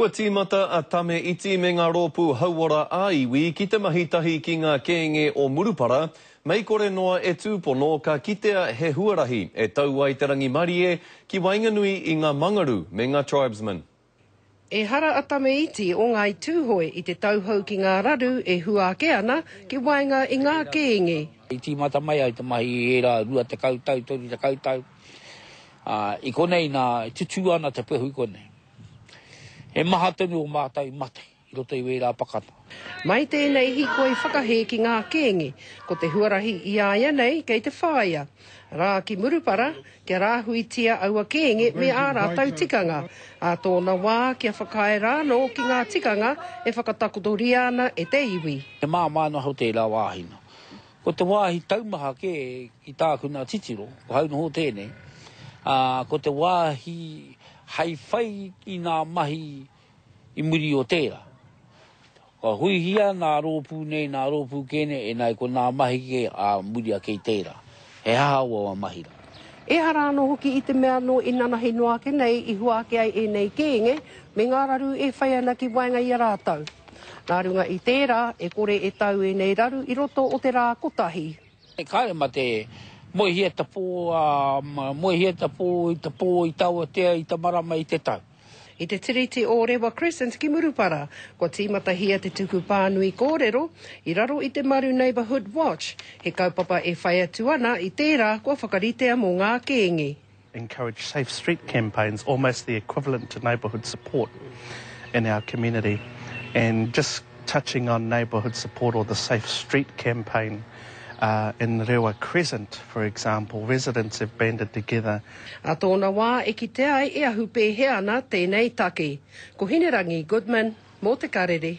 Kua tīmata a Tame Iti me ngā rōpū hauora ā-iwi ki te mahi tahi ki ngā kēnge o Murupara, mei kore noa e tūpono ka kitea he huarahi e tau ai te rangimarie ki waenganui i ngā Mangaru me ngā Tribesmen. Ehara a Tame Iti o Ngāi Tūhoe i te tauhou ki ngā raru e hua ake ana ki waenga i ngā kēnge. I tīmata mai ai te mahi i ērā rua tekau tau, toru tekau tau. Ā, i konei nā, e tutū ana te pehu i konei. He maha tonu ō mātou i mate i roto i wērā pakanga. Mai tēnei hīkoi whakahē ki ngā kēngi, ko te huarahi i a ia nei kei te whāia rā ki Murupara kia rāhuitia aua kēngi me ā rātou tikanga, ā tōna wā kia whakaae rā anō ki ngā tikanga e whakatakotoria ana e te iwi. He māmā noa hou tērā wāhine. Ko te wāhi taumaha kē ki tāku nā titiro, ko hau noho tēnei, ā, ko te wāhi hai whai i ngā mahi i muri o tērā. Kua huihia nā rōpū nei, nā rōpū kē nei, e nāi ko nā mahi kē ā muri ake i tērā. He aha aua mahi rā? Ehara anō hoki i te mea anō inanahi noa ake nei i hua ake ai ēnei kēnge me ngā raru e whai ana ki waenga i a rātou. Nā runga i tērā, e kore e tau ēnei raru i roto o te rā kotahi. He kāre mā te moehia te pō, ā, moehia te pō i te pō i tāwatea i te marama i te tau. I te Tiriti o Rewa Crescent ki Murupara, kua tīmatahia te tuku pānui kōrero i raro i te maru Neighbourhood Watch, he kaupapa e whai atu ana i tērā kua whakaritea mō ngā kēngi. Encourage safe street campaigns, almost the equivalent to neighbourhood support in our community. And just touching on neighbourhood support or the safe street campaign, uh, in Rewa Crescent, for example, residents have banded together. A tōna wā e ki te ai e ahu pēhe ana tēnei take. Ko Hinerangi Goodman, mō te karere.